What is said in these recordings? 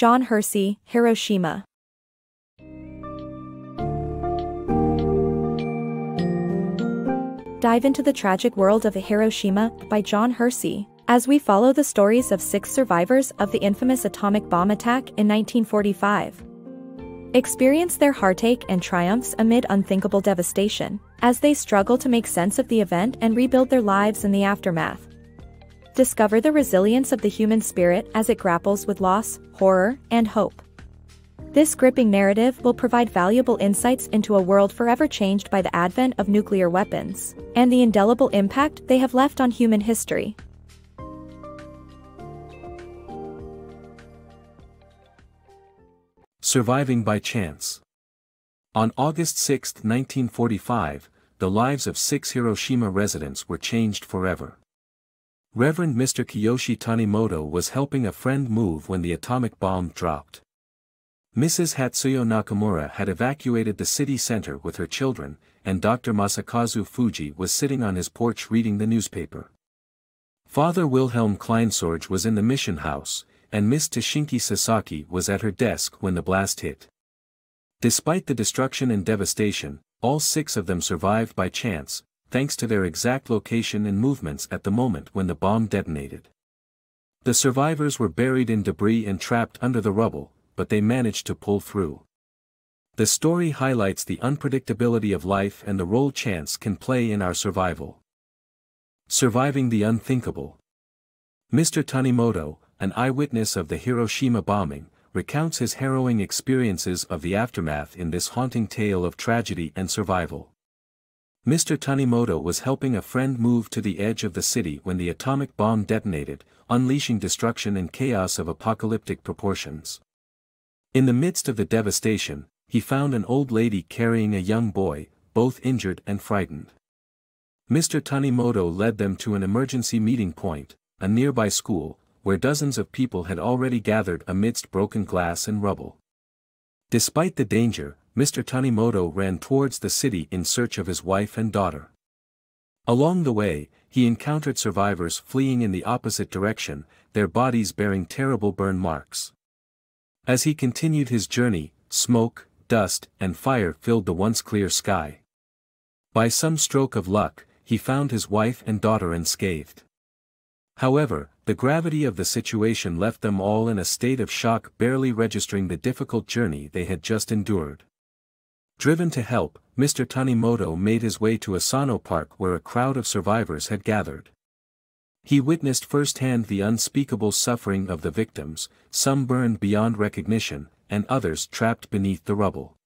John Hersey, Hiroshima. Dive into the tragic world of Hiroshima by John Hersey, as we follow the stories of six survivors of the infamous atomic bomb attack in 1945. Experience their heartache and triumphs amid unthinkable devastation, as they struggle to make sense of the event and rebuild their lives in the aftermath. Discover the resilience of the human spirit as it grapples with loss, horror, and hope. This gripping narrative will provide valuable insights into a world forever changed by the advent of nuclear weapons, and the indelible impact they have left on human history. Surviving by Chance On August 6, 1945, the lives of six Hiroshima residents were changed forever. Reverend Mr. Kiyoshi Tanimoto was helping a friend move when the atomic bomb dropped. Mrs. Hatsuyo Nakamura had evacuated the city center with her children, and Dr. Masakazu Fujii was sitting on his porch reading the newspaper. Father Wilhelm Kleinsorge was in the mission house, and Miss Toshiko Sasaki was at her desk when the blast hit. Despite the destruction and devastation, all six of them survived by chance, thanks to their exact location and movements at the moment when the bomb detonated. The survivors were buried in debris and trapped under the rubble, but they managed to pull through. The story highlights the unpredictability of life and the role chance can play in our survival. Surviving the unthinkable. Mr. Tanimoto, an eyewitness of the Hiroshima bombing, recounts his harrowing experiences of the aftermath in this haunting tale of tragedy and survival. Mr. Tanimoto was helping a friend move to the edge of the city when the atomic bomb detonated, unleashing destruction and chaos of apocalyptic proportions. In the midst of the devastation, he found an old lady carrying a young boy, both injured and frightened. Mr. Tanimoto led them to an emergency meeting point, a nearby school, where dozens of people had already gathered amidst broken glass and rubble. Despite the danger, Mr. Tanimoto ran towards the city in search of his wife and daughter. Along the way, he encountered survivors fleeing in the opposite direction, their bodies bearing terrible burn marks. As he continued his journey, smoke, dust, and fire filled the once clear sky. By some stroke of luck, he found his wife and daughter unscathed. However, the gravity of the situation left them all in a state of shock barely registering the difficult journey they had just endured. Driven to help, Mr. Tanimoto made his way to Asano Park where a crowd of survivors had gathered. He witnessed firsthand the unspeakable suffering of the victims, some burned beyond recognition, and others trapped beneath the rubble.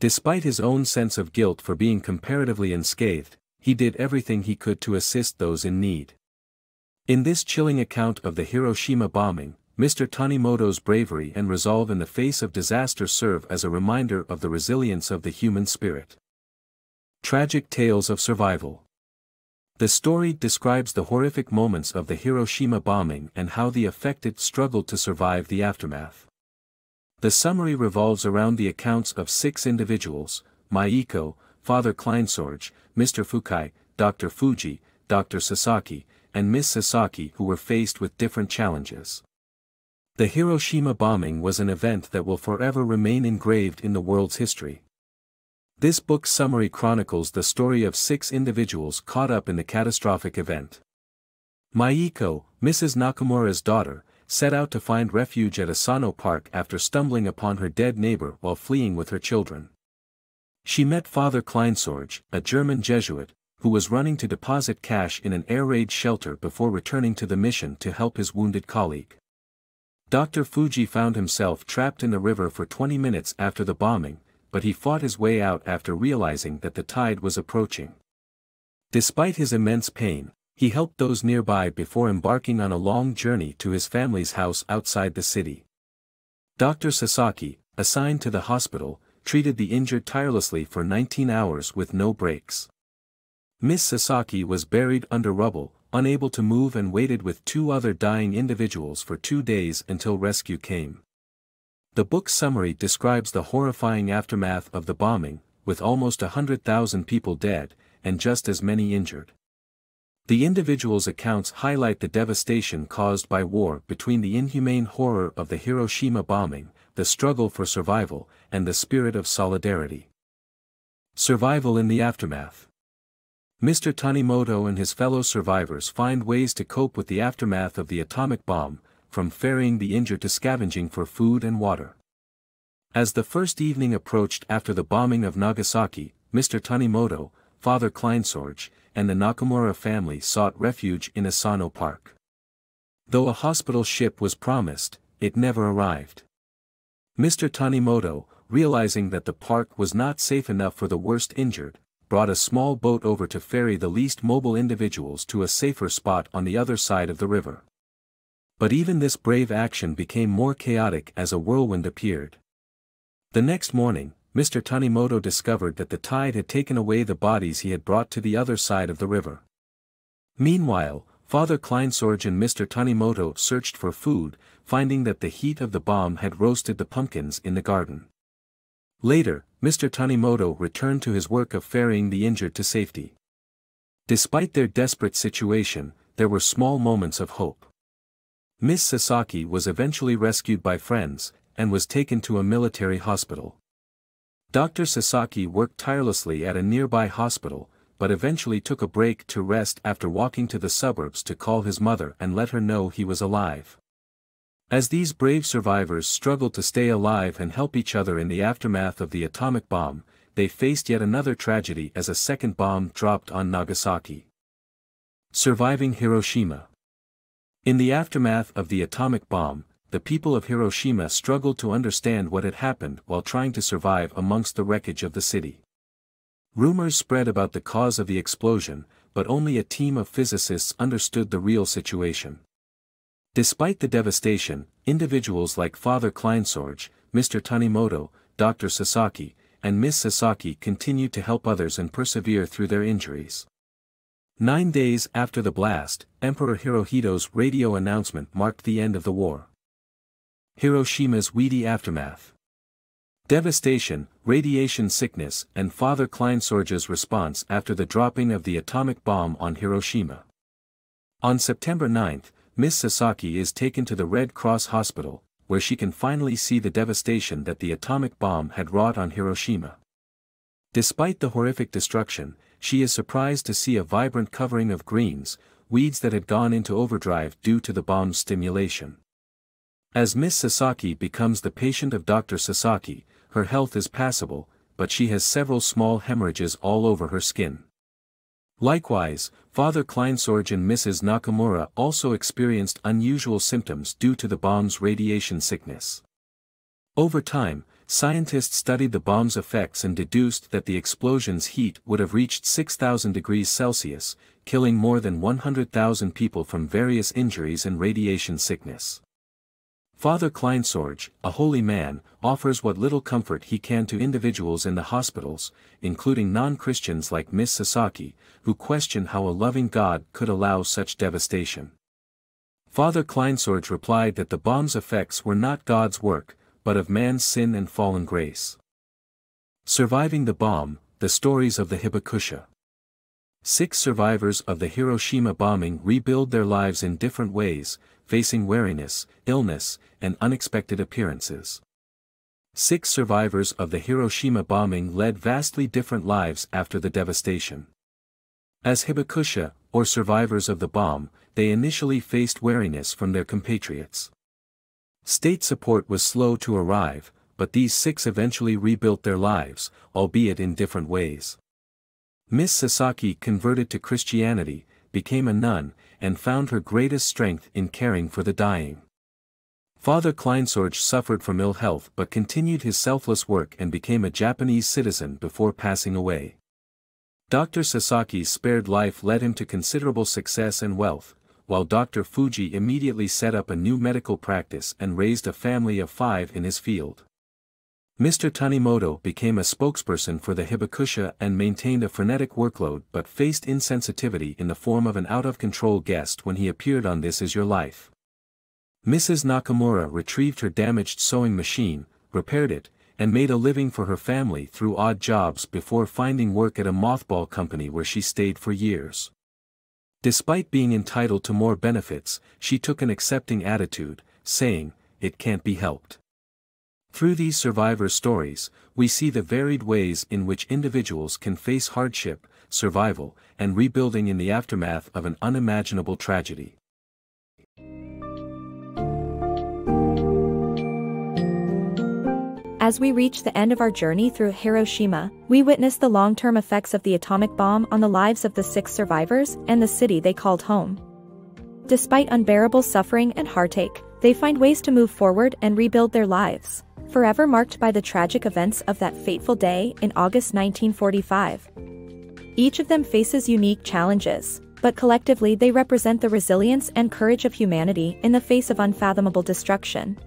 Despite his own sense of guilt for being comparatively unscathed, he did everything he could to assist those in need. In this chilling account of the Hiroshima bombing, Mr. Tanimoto's bravery and resolve in the face of disaster serve as a reminder of the resilience of the human spirit. Tragic Tales of Survival The story describes the horrific moments of the Hiroshima bombing and how the affected struggled to survive the aftermath. The summary revolves around the accounts of six individuals, Maiko, Father Kleinsorge, Mr. Fukai, Dr. Fujii, Dr. Sasaki, and Miss Sasaki who were faced with different challenges. The Hiroshima bombing was an event that will forever remain engraved in the world's history. This book's summary chronicles the story of six individuals caught up in the catastrophic event. Maiko, Mrs. Nakamura's daughter, set out to find refuge at Asano Park after stumbling upon her dead neighbor while fleeing with her children. She met Father Kleinsorge, a German Jesuit, who was running to deposit cash in an air raid shelter before returning to the mission to help his wounded colleague. Dr. Fujii found himself trapped in the river for 20 minutes after the bombing, but he fought his way out after realizing that the tide was approaching. Despite his immense pain, he helped those nearby before embarking on a long journey to his family's house outside the city. Dr. Sasaki, assigned to the hospital, treated the injured tirelessly for 19 hours with no breaks. Miss Sasaki was buried under rubble, unable to move and waited with two other dying individuals for two days until rescue came. The book's summary describes the horrifying aftermath of the bombing, with almost a hundred thousand people dead, and just as many injured. The individual's accounts highlight the devastation caused by war between the inhumane horror of the Hiroshima bombing, the struggle for survival, and the spirit of solidarity. Survival in the aftermath. Mr. Tanimoto and his fellow survivors find ways to cope with the aftermath of the atomic bomb, from ferrying the injured to scavenging for food and water. As the first evening approached after the bombing of Nagasaki, Mr. Tanimoto, Father Kleinsorge, and the Nakamura family sought refuge in Asano Park. Though a hospital ship was promised, it never arrived. Mr. Tanimoto, realizing that the park was not safe enough for the worst injured, brought a small boat over to ferry the least mobile individuals to a safer spot on the other side of the river. But even this brave action became more chaotic as a whirlwind appeared. The next morning, Mr. Tanimoto discovered that the tide had taken away the bodies he had brought to the other side of the river. Meanwhile, Father Kleinsorge and Mr. Tanimoto searched for food, finding that the heat of the bomb had roasted the pumpkins in the garden. Later, Mr. Tanimoto returned to his work of ferrying the injured to safety. Despite their desperate situation, there were small moments of hope. Miss Sasaki was eventually rescued by friends, and was taken to a military hospital. Dr. Sasaki worked tirelessly at a nearby hospital, but eventually took a break to rest after walking to the suburbs to call his mother and let her know he was alive. As these brave survivors struggled to stay alive and help each other in the aftermath of the atomic bomb, they faced yet another tragedy as a second bomb dropped on Nagasaki. Surviving Hiroshima In the aftermath of the atomic bomb, the people of Hiroshima struggled to understand what had happened while trying to survive amongst the wreckage of the city. Rumors spread about the cause of the explosion, but only a team of physicists understood the real situation. Despite the devastation, individuals like Father Kleinsorge, Mr. Tanimoto, Dr. Sasaki, and Miss Sasaki continued to help others and persevere through their injuries. Nine days after the blast, Emperor Hirohito's radio announcement marked the end of the war. Hiroshima's weedy aftermath. Devastation, radiation sickness and Father Kleinsorge's response after the dropping of the atomic bomb on Hiroshima. On September 9, Miss Sasaki is taken to the Red Cross Hospital, where she can finally see the devastation that the atomic bomb had wrought on Hiroshima. Despite the horrific destruction, she is surprised to see a vibrant covering of greens, weeds that had gone into overdrive due to the bomb's stimulation. As Miss Sasaki becomes the patient of Dr. Sasaki, her health is passable, but she has several small hemorrhages all over her skin. Likewise, Father Kleinsorge and Mrs. Nakamura also experienced unusual symptoms due to the bomb's radiation sickness. Over time, scientists studied the bomb's effects and deduced that the explosion's heat would have reached 6,000 degrees Celsius, killing more than 100,000 people from various injuries and radiation sickness. Father Kleinsorge, a holy man, offers what little comfort he can to individuals in the hospitals, including non-Christians like Miss Sasaki, who question how a loving God could allow such devastation. Father Kleinsorge replied that the bomb's effects were not God's work, but of man's sin and fallen grace. Surviving the bomb, the stories of the Hibakusha. Six survivors of the Hiroshima bombing rebuild their lives in different ways, facing weariness, illness, and unexpected appearances. Six survivors of the Hiroshima bombing led vastly different lives after the devastation. As Hibakusha, or survivors of the bomb, they initially faced wariness from their compatriots. State support was slow to arrive, but these six eventually rebuilt their lives, albeit in different ways. Miss Sasaki converted to Christianity, became a nun, and found her greatest strength in caring for the dying. Father Kleinsorge suffered from ill health but continued his selfless work and became a Japanese citizen before passing away. Dr. Sasaki's spared life led him to considerable success and wealth, while Dr. Fujii immediately set up a new medical practice and raised a family of five in his field. Mr. Tanimoto became a spokesperson for the Hibakusha and maintained a frenetic workload but faced insensitivity in the form of an out-of-control guest when he appeared on This Is Your Life. Mrs. Nakamura retrieved her damaged sewing machine, repaired it, and made a living for her family through odd jobs before finding work at a mothball company where she stayed for years. Despite being entitled to more benefits, she took an accepting attitude, saying, it can't be helped. Through these survivor stories, we see the varied ways in which individuals can face hardship, survival, and rebuilding in the aftermath of an unimaginable tragedy. As we reach the end of our journey through Hiroshima, we witness the long-term effects of the atomic bomb on the lives of the six survivors and the city they called home. Despite unbearable suffering and heartache, they find ways to move forward and rebuild their lives, forever marked by the tragic events of that fateful day in August 1945. Each of them faces unique challenges, but collectively they represent the resilience and courage of humanity in the face of unfathomable destruction.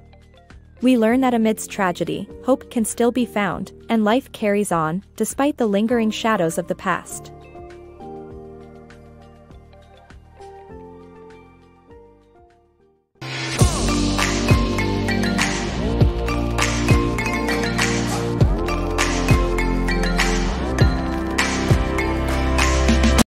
We learn that amidst tragedy, hope can still be found, and life carries on, despite the lingering shadows of the past.